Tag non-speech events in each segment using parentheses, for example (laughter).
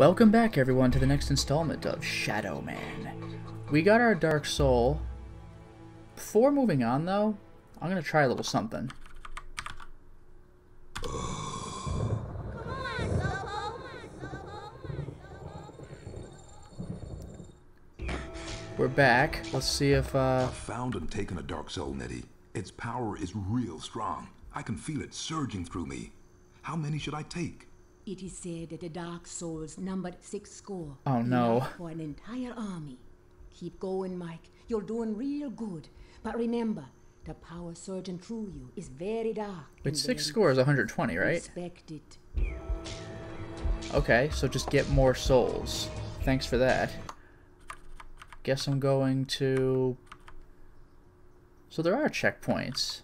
Welcome back, everyone, to the next installment of Shadow Man. We got our Dark Soul. Before moving on, though, I'm going to try a little something. We're back. Let's see if, uh... I've found and taken a Dark Soul, Nettie. Its power is real strong. I can feel it surging through me. How many should I take? It is said that the Dark Souls numbered six score. Oh, no. For an entire army. Keep going, Mike. You're doing real good. But remember, the power surging through you is very dark. And six score is 120, right? Respect it. Okay, so just get more souls. Thanks for that. Guess I'm going to... So there are checkpoints.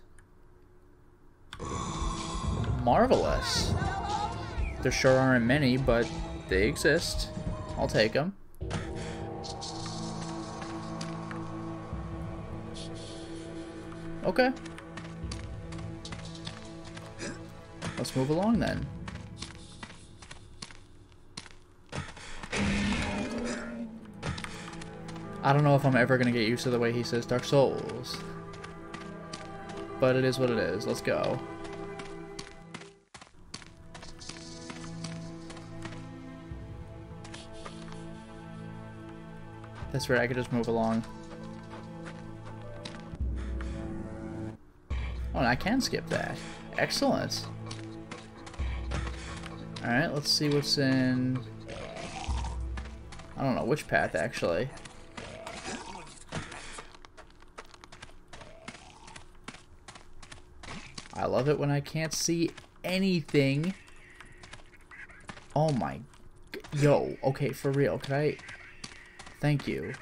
Marvelous. There sure aren't many, but they exist. I'll take them. Okay. Let's move along then. I don't know if I'm ever gonna get used to the way he says Dark Souls. But it is what it is. Let's go. That's right, I could just move along. Oh, and I can skip that. Excellent. Alright, let's see what's in... I don't know which path, actually. I love it when I can't see anything. Oh my... Yo, okay, for real, could I... Thank you.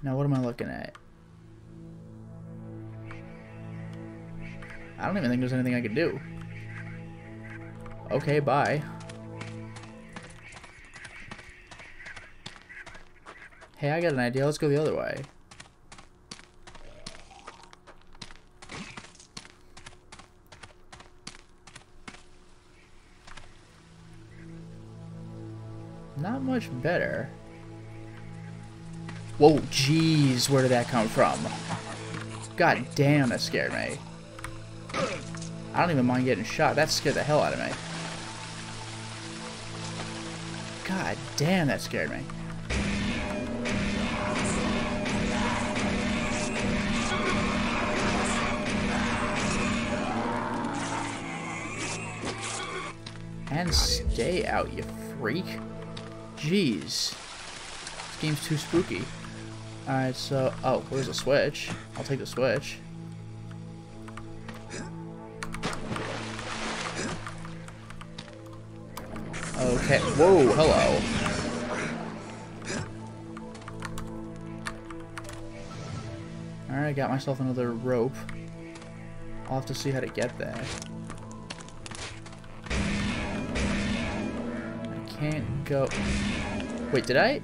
Now what am I looking at? I don't even think there's anything I can do. Okay, bye. Hey, I got an idea. Let's go the other way. Not much better. Whoa, jeez, where did that come from? God damn, that scared me. I don't even mind getting shot. That scared the hell out of me. God damn, that scared me. And stay out, you freak. Jeez. This game's too spooky. Alright, so... Oh, where's the switch? I'll take the switch. Okay. Whoa, hello. Alright, I got myself another rope. I'll have to see how to get there. I can't go... Wait, did I?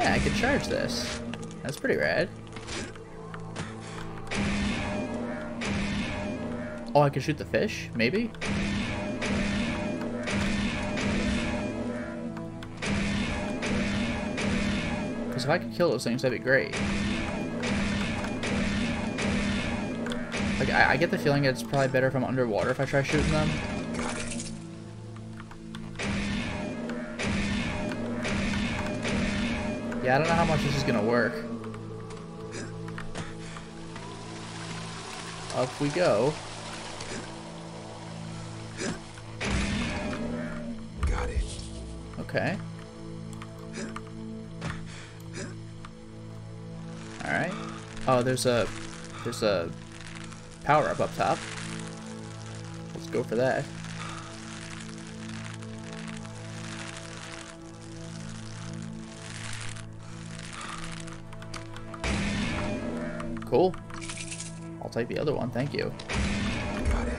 Yeah, I could charge this. That's pretty rad. Oh, I can shoot the fish? Maybe? Because if I could kill those things, that'd be great. Like, I, I get the feeling it's probably better if I'm underwater if I try shooting them. Yeah, I don't know how much this is gonna work. Up we go. Got it. Okay. Alright. Oh, there's a... There's a power up up top. Let's go for that. I'll take the other one, thank you. Got it.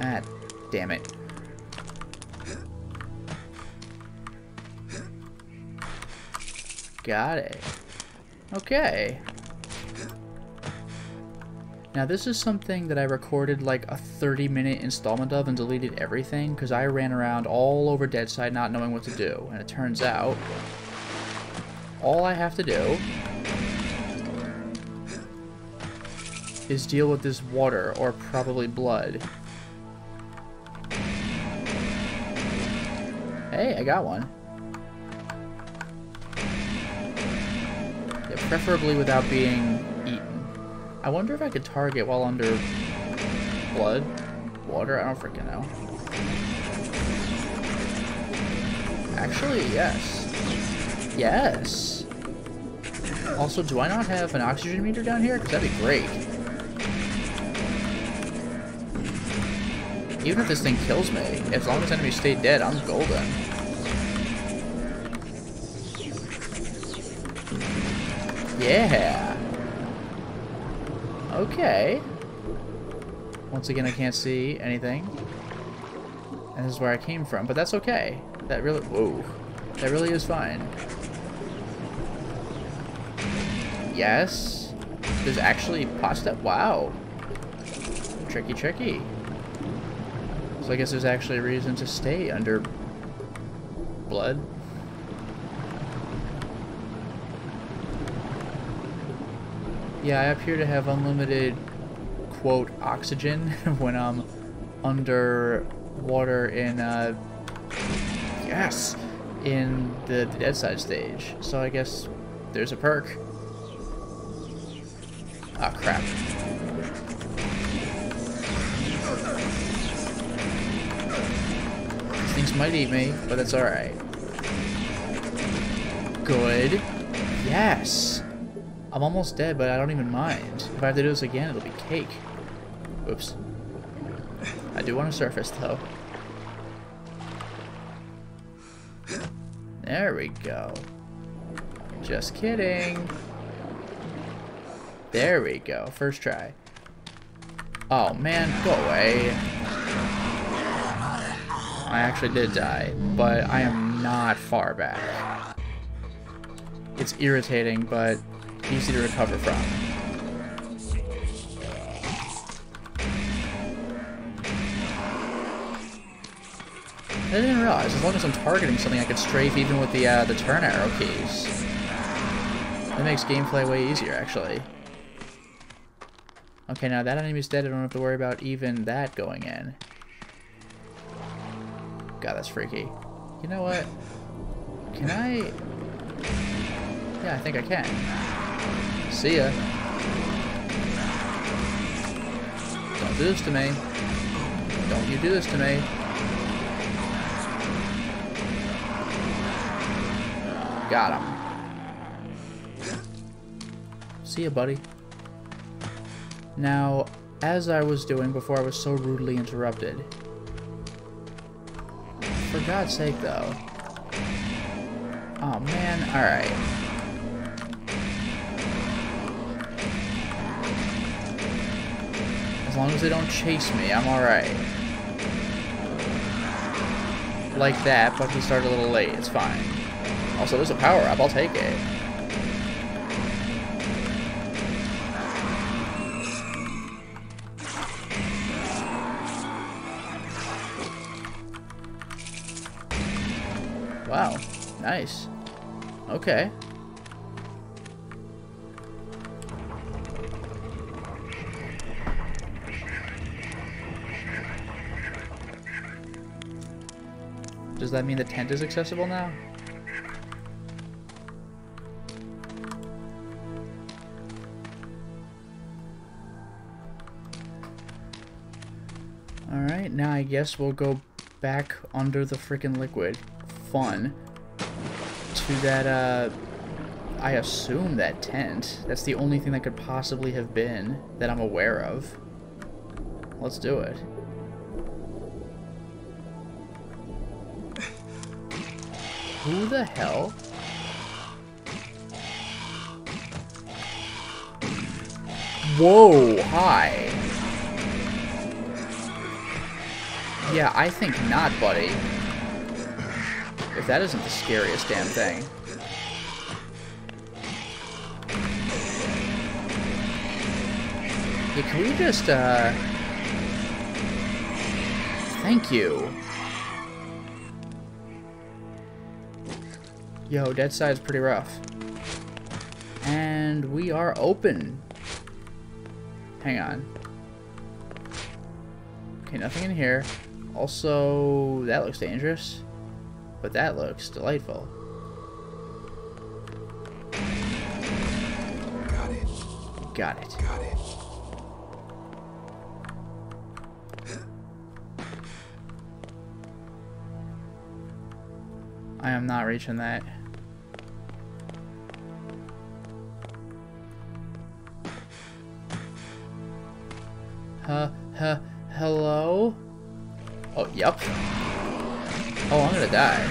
Ah, damn it. Got it. Okay. Now this is something that I recorded like a 30 minute installment of and deleted everything because I ran around all over Deadside not knowing what to do. And it turns out all I have to do is deal with this water or probably blood. Hey, I got one. Yeah, preferably without being eaten. I wonder if I could target while under blood? Water? I don't freaking know. Actually, yes. Yes! Also, do I not have an oxygen meter down here? Because that'd be great. Even if this thing kills me, as long as enemies stay dead, I'm golden. Yeah. Okay. Once again, I can't see anything. And this is where I came from, but that's okay. That really, whoa. That really is fine. Yes. There's actually pasta. Wow. Tricky, tricky. So I guess there's actually a reason to stay under blood. Yeah, I appear to have unlimited, quote, oxygen (laughs) when I'm under water in, uh, yes, in the, the Deadside stage. So I guess there's a perk. Ah, oh, crap. These things might eat me, but that's alright. Good. Yes! I'm almost dead, but I don't even mind. If I have to do this again, it'll be cake. Oops. I do want to surface, though. There we go. Just kidding. There we go. First try. Oh, man. Go away. I actually did die, but I am not far back. It's irritating, but easy to recover from. I didn't realize, as long as I'm targeting something, I could strafe even with the, uh, the turn arrow keys. That makes gameplay way easier, actually. Okay, now that enemy's dead, I don't have to worry about even that going in. God, that's freaky. You know what? Can I... Yeah, I think I can. See ya. Don't do this to me. Don't you do this to me. Got him. See ya, buddy. Now, as I was doing before I was so rudely interrupted. For God's sake, though. Oh, man. Alright. As long as they don't chase me, I'm alright. Like that, but he started a little late. It's fine. Also, there's a power-up. I'll take it. Nice. Okay. Does that mean the tent is accessible now? Alright, now I guess we'll go back under the freaking liquid. Fun. To that, uh... I assume that tent. That's the only thing that could possibly have been that I'm aware of. Let's do it. Who the hell? Whoa, hi. Yeah, I think not, buddy. If that isn't the scariest damn thing. Yeah, can we just, uh... Thank you. Yo, Deadside's pretty rough. And we are open. Hang on. Okay, nothing in here. Also, that looks dangerous. But that looks delightful. Got it. Got it. Got it. I am not reaching that. Huh, huh, hello? Oh, yep. Oh, I'm gonna die.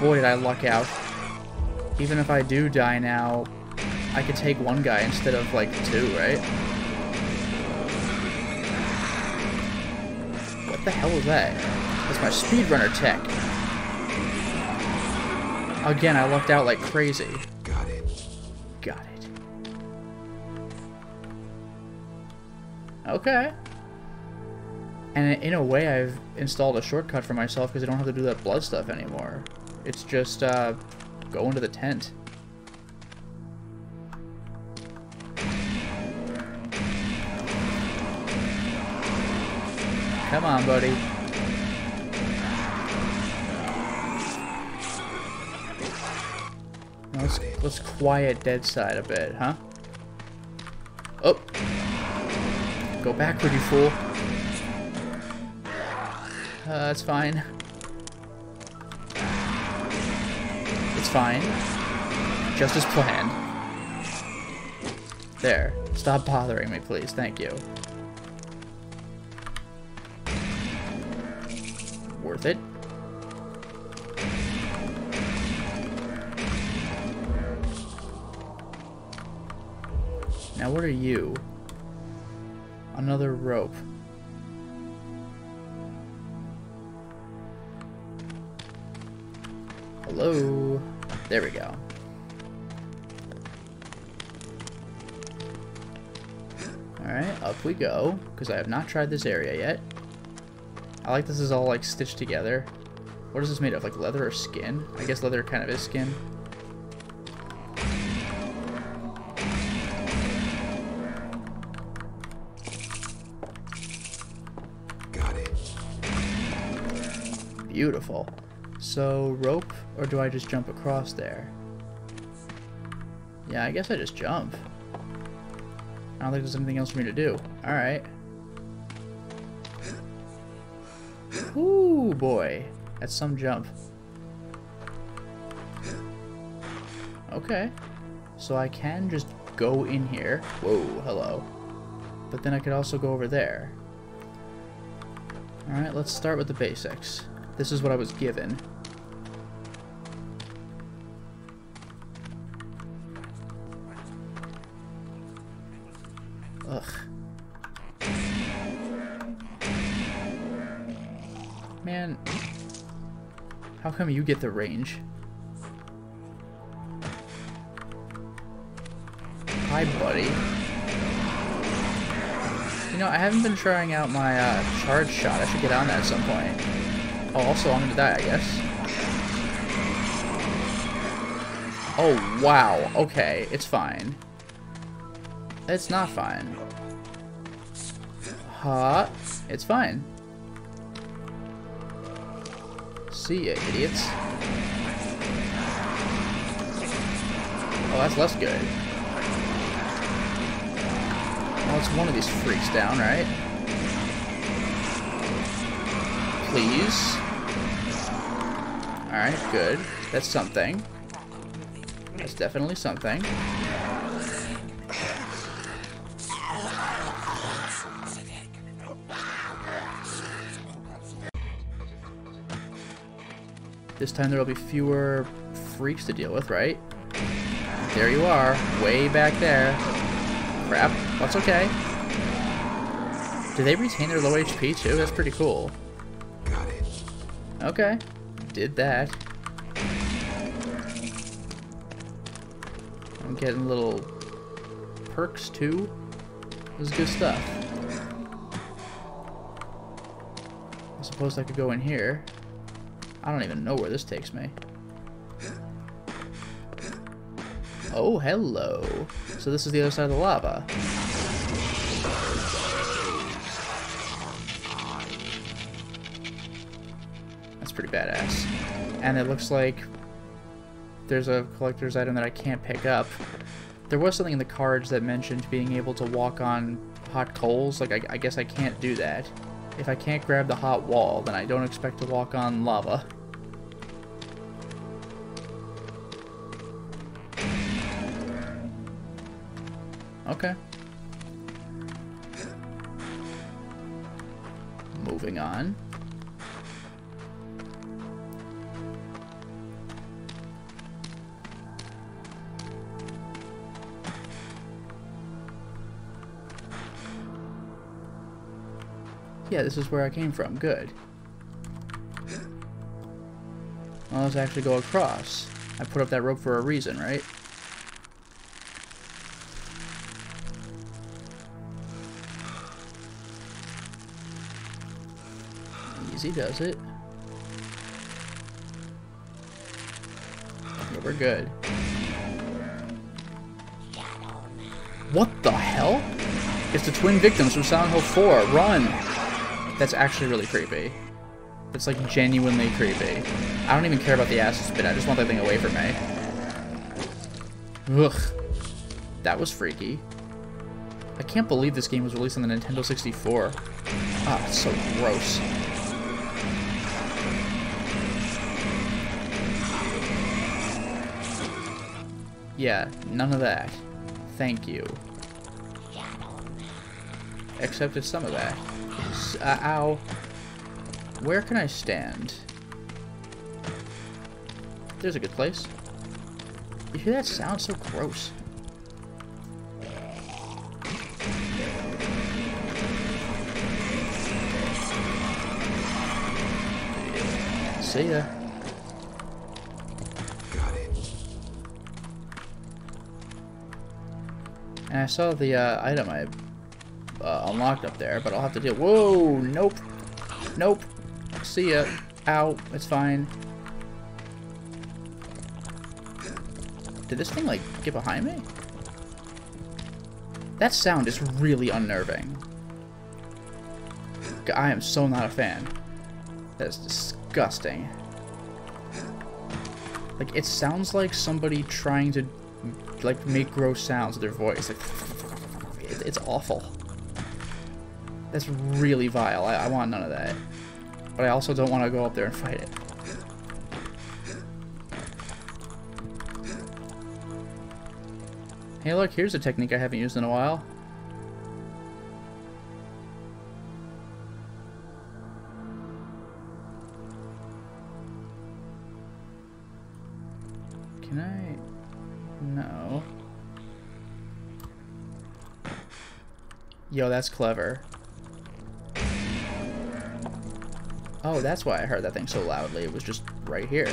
Boy, did I luck out. Even if I do die now, I could take one guy instead of, like, two, right? What the hell is that? That's my speedrunner tech. Again, I lucked out like crazy. Okay. And in a way, I've installed a shortcut for myself because I don't have to do that blood stuff anymore. It's just, uh, go into the tent. Come on, buddy. Let's, let's quiet Deadside a bit, huh? Go backward, you fool. Uh, that's fine. It's fine. Just as planned. There. Stop bothering me, please. Thank you. Worth it. Now what are you? Another rope. Hello? There we go. Alright, up we go, because I have not tried this area yet. I like this is all like stitched together. What is this made of? Like leather or skin? I guess leather kind of is skin. Beautiful. So, rope, or do I just jump across there? Yeah, I guess I just jump. I don't think there's anything else for me to do. Alright. Ooh, boy. That's some jump. Okay. So I can just go in here. Whoa, hello. But then I could also go over there. Alright, let's start with the basics. This is what I was given. Ugh. Man, how come you get the range? Hi, buddy. You know, I haven't been trying out my uh, charge shot. I should get on that at some point. Oh, also, I'm gonna die, I guess. Oh, wow. Okay, it's fine. It's not fine. Huh? It's fine. See ya, idiots. Oh, that's less good. Well, it's one of these freaks down, right? Please. Alright, good. That's something. That's definitely something. This time there will be fewer freaks to deal with, right? There you are, way back there. Crap, that's okay. Do they retain their low HP too? That's pretty cool. Okay, did that. I'm getting little perks too. This is good stuff. I suppose I could go in here. I don't even know where this takes me. Oh, hello. So this is the other side of the lava. Pretty badass. And it looks like there's a collector's item that I can't pick up. There was something in the cards that mentioned being able to walk on hot coals. Like, I, I guess I can't do that. If I can't grab the hot wall, then I don't expect to walk on lava. Okay. Moving on. Yeah, this is where I came from. Good. Well, let's actually go across. I put up that rope for a reason, right? Easy does it. We're good. What the hell? It's the twin victims from Silent Hill 4. Run! That's actually really creepy. It's like genuinely creepy. I don't even care about the acid spit. I just want that thing away from me. Ugh. That was freaky. I can't believe this game was released on the Nintendo 64. Ah, it's so gross. Yeah, none of that. Thank you. Except it's some of that. Uh, ow. Where can I stand? There's a good place. You hear that sound? So gross. See ya. Got it. And I saw the uh, item I uh, unlocked up there, but I'll have to deal. Whoa! Nope. Nope. See ya. Ow. It's fine. Did this thing, like, get behind me? That sound is really unnerving. I am so not a fan. That is disgusting. Like, it sounds like somebody trying to, like, make gross sounds with their voice. Like, it's awful. That's really vile. I, I want none of that. But I also don't want to go up there and fight it. Hey look, here's a technique I haven't used in a while. Can I... No. Yo, that's clever. Oh, that's why I heard that thing so loudly. It was just right here.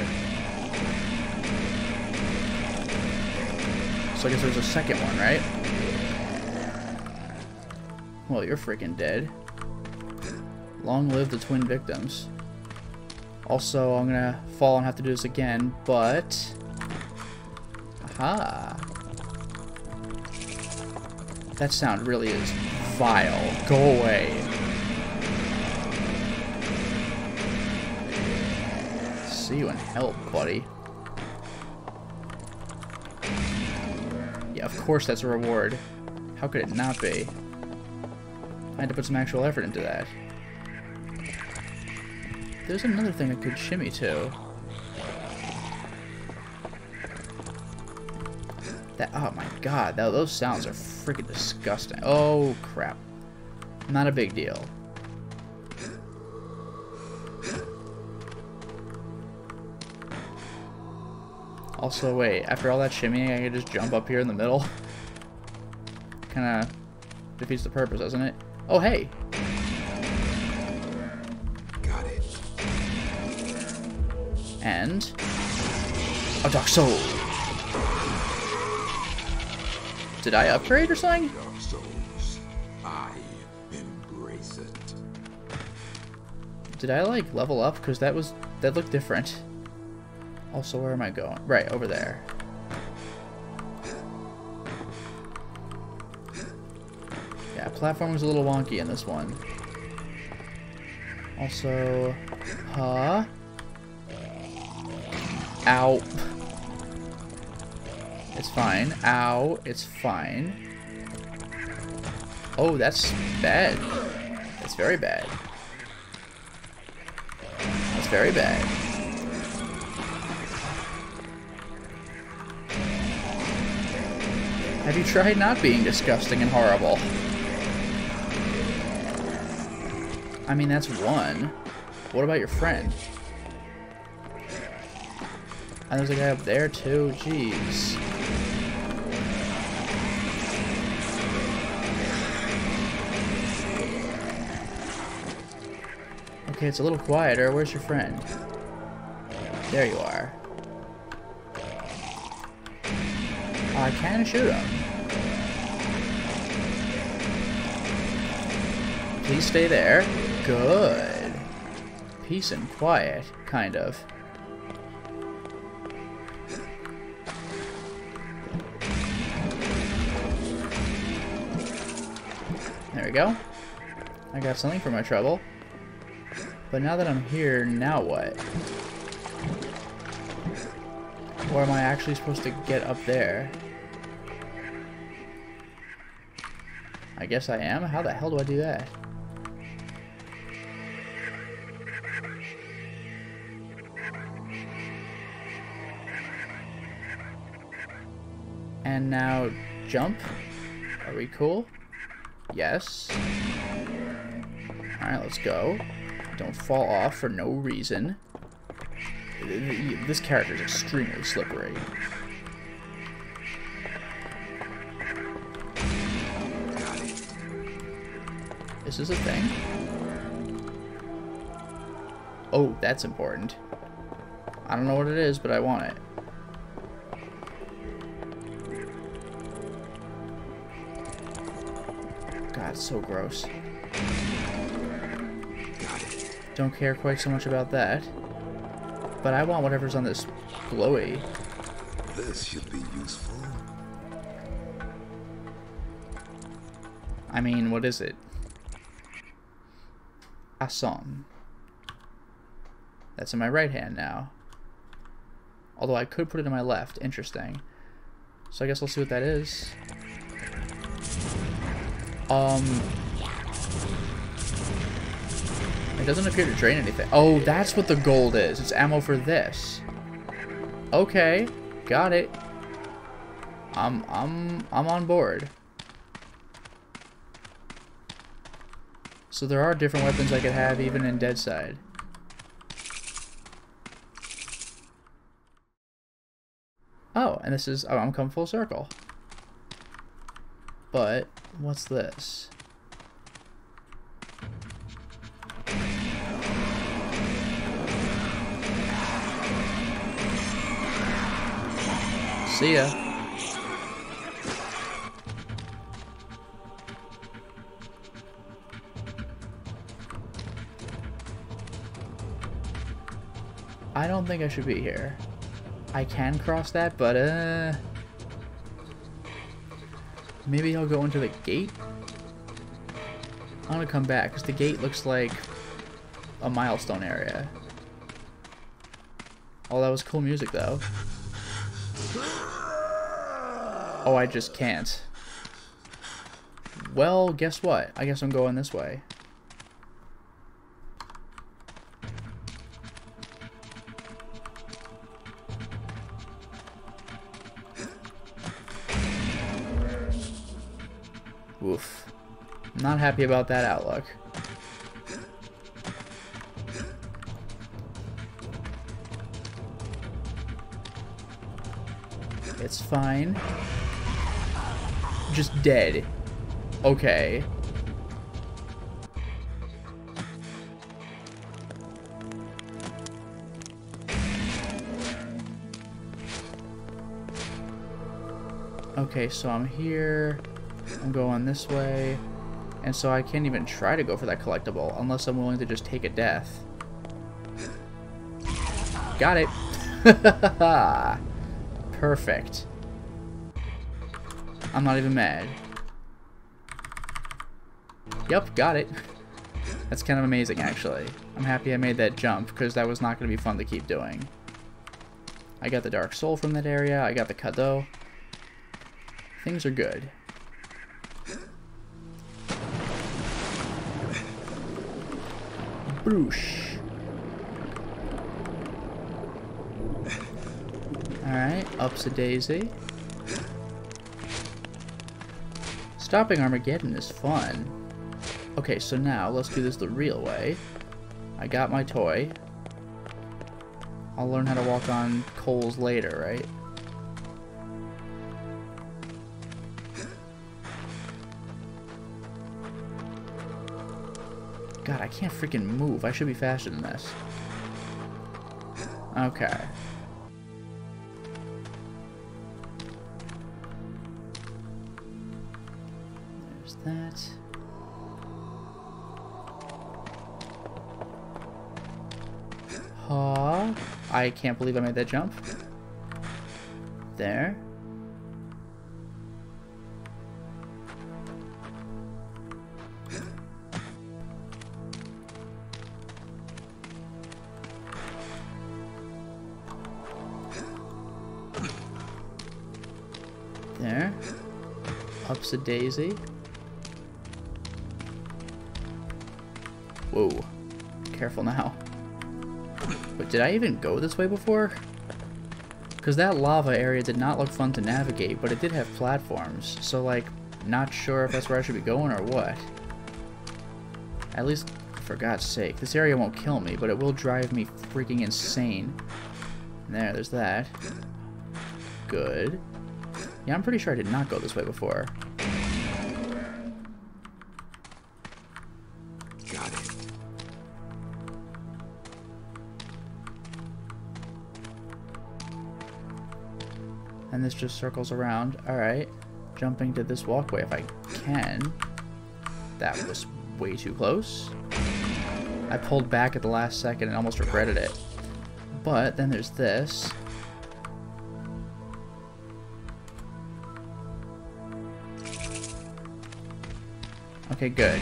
So I guess there's a second one, right? Well, you're freaking dead. Long live the twin victims. Also, I'm gonna fall and have to do this again, but... Aha! That sound really is vile. Go away. See you in hell, buddy. Yeah, of course that's a reward. How could it not be? I had to put some actual effort into that. There's another thing I could shimmy to. That, oh my god, that, those sounds are freaking disgusting. Oh crap. Not a big deal. Also, wait, after all that shimmying, I can just jump up here in the middle? Kinda defeats the purpose, doesn't it? Oh, hey! Got it. And... A Dark Soul! Did I upgrade or something? Dark Souls. I embrace it. Did I like level up? Because that was that looked different. Also, where am I going? Right over there. Yeah, platform was a little wonky in this one. Also, huh? Ow. It's fine. Ow. It's fine. Oh, that's bad. It's very bad. That's very bad. Have you tried not being disgusting and horrible? I mean, that's one. What about your friend? And there's a guy up there too. Jeez. Okay, it's a little quieter. Where's your friend? There you are. I can shoot him. Please stay there. Good. Peace and quiet, kind of. There we go. I got something for my trouble. But now that I'm here, now what? Or am I actually supposed to get up there? I guess I am? How the hell do I do that? And now jump. Are we cool? Yes. Alright, let's go. Don't fall off for no reason. This character is extremely slippery. This is this a thing? Oh, that's important. I don't know what it is, but I want it. It's so gross. Don't care quite so much about that. But I want whatever's on this glowy. This should be useful. I mean, what is it? Asson. That's in my right hand now. Although I could put it in my left. Interesting. So I guess we'll see what that is. Um... It doesn't appear to drain anything. Oh, that's what the gold is. It's ammo for this. Okay. Got it. I'm I'm I'm on board. So there are different weapons I could have even in Deadside. Oh, and this is oh, I'm come full circle. But what's this? See ya. I don't think I should be here. I can cross that, but uh... Maybe I'll go into the gate? I'm gonna come back, because the gate looks like a milestone area. Oh, that was cool music, though. Oh, I just can't. Well, guess what? I guess I'm going this way. Happy about that outlook. It's fine. Just dead. Okay. Okay, so I'm here. I'm going this way. And so I can't even try to go for that collectible unless I'm willing to just take a death. Got it. (laughs) Perfect. I'm not even mad. Yep, got it. That's kind of amazing, actually. I'm happy I made that jump, because that was not going to be fun to keep doing. I got the Dark Soul from that area. I got the Cadeau. Things are good. Broosh. Alright, ups a daisy. Stopping Armageddon is fun. Okay, so now let's do this the real way. I got my toy. I'll learn how to walk on coals later, right? God, I can't freaking move. I should be faster than this. Okay. There's that. Huh? I can't believe I made that jump. There. There. Ups a daisy. Whoa. Careful now. But did I even go this way before? Because that lava area did not look fun to navigate, but it did have platforms. So, like, not sure if that's where I should be going or what. At least, for God's sake, this area won't kill me, but it will drive me freaking insane. There, there's that. Good. Yeah, I'm pretty sure I did not go this way before. This just circles around. Alright. Jumping to this walkway if I can. That was way too close. I pulled back at the last second and almost regretted it. But then there's this. Okay, good.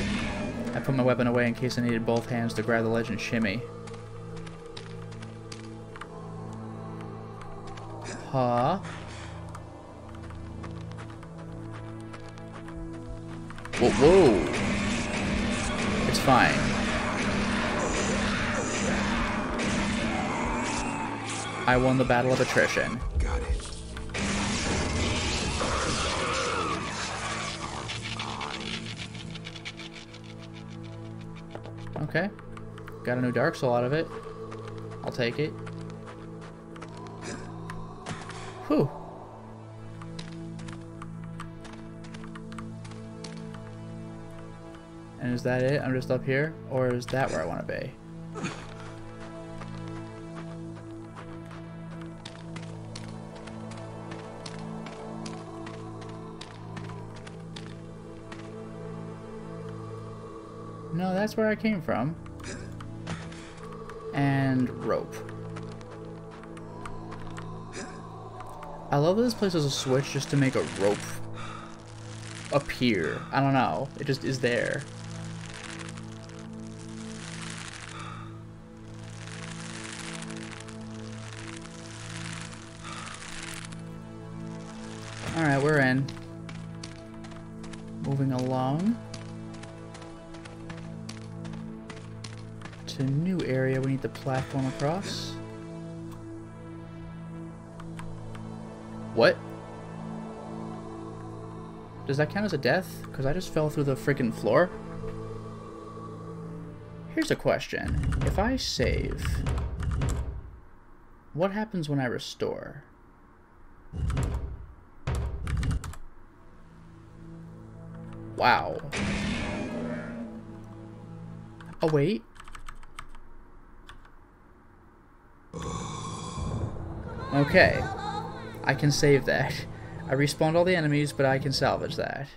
I put my weapon away in case I needed both hands to grab the legend shimmy. Huh? Whoa, whoa. It's fine. I won the battle of attrition. Got it. Okay. Got a new Dark Soul out of it. I'll take it. That it? I'm just up here? Or is that where I want to be? No, that's where I came from. And rope. I love that this place has a switch just to make a rope appear. I don't know. It just is there. The platform across. What? Does that count as a death? Because I just fell through the freaking floor. Here's a question. If I save, what happens when I restore? Wow. Oh, wait. Okay. I can save that. I respawned all the enemies, but I can salvage that.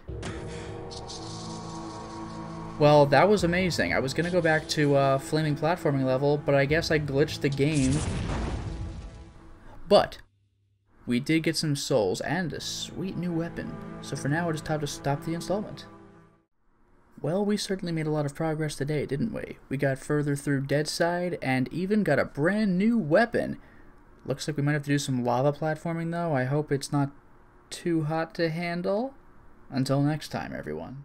Well, that was amazing. I was gonna go back to uh, flaming platforming level, but I guess I glitched the game. But we did get some souls and a sweet new weapon. So for now, it is time to stop the installment. Well, we certainly made a lot of progress today, didn't we? We got further through Deadside and even got a brand new weapon. Looks like we might have to do some lava platforming though. I hope it's not too hot to handle. Until next time, everyone.